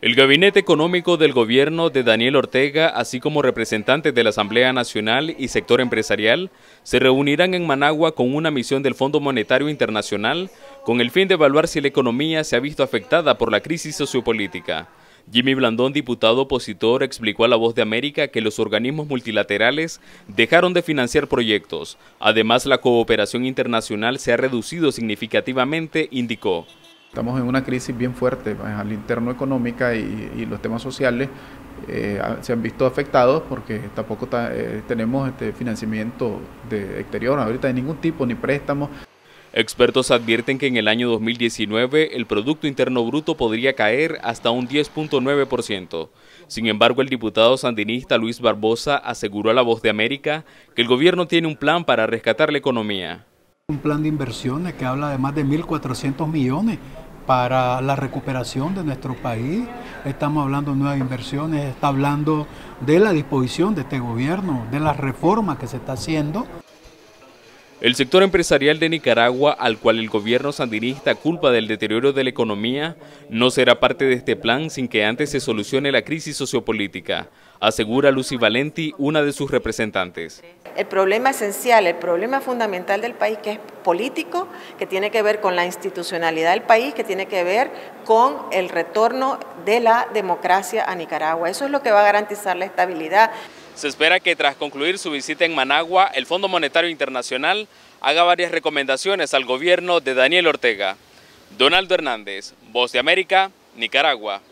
El Gabinete Económico del Gobierno de Daniel Ortega, así como representantes de la Asamblea Nacional y sector empresarial, se reunirán en Managua con una misión del Fondo Monetario Internacional con el fin de evaluar si la economía se ha visto afectada por la crisis sociopolítica. Jimmy Blandón, diputado opositor, explicó a La Voz de América que los organismos multilaterales dejaron de financiar proyectos. Además, la cooperación internacional se ha reducido significativamente, indicó. Estamos en una crisis bien fuerte pues, al interno económica y, los temas sociales eh, se han visto afectados porque tampoco eh, tenemos este financiamiento de exterior ahorita de ningún tipo, ni préstamos. Expertos advierten que en el año 2019 el Producto Interno Bruto podría caer hasta un 10.9%. Sin embargo, el diputado sandinista Luis Barbosa aseguró a La Voz de América que el gobierno tiene un plan para rescatar la economía. Un plan de inversiones que habla de más de 1.400 millones para la recuperación de nuestro país. Estamos hablando de nuevas inversiones, está hablando de la disposición de este gobierno, de las reformas que se está haciendo. El sector empresarial de Nicaragua, al cual el gobierno sandinista culpa del deterioro de la economía, no será parte de este plan sin que antes se solucione la crisis sociopolítica, asegura Lucy Valenti, una de sus representantes. El problema esencial, el problema fundamental del país, que es político, que tiene que ver con la institucionalidad del país, que tiene que ver con el retorno de la democracia a Nicaragua. Eso es lo que va a garantizar la estabilidad. Se espera que tras concluir su visita en Managua, el Fondo Monetario Internacional haga varias recomendaciones al gobierno de Daniel Ortega. Donaldo Hernández, Voz de América, Nicaragua.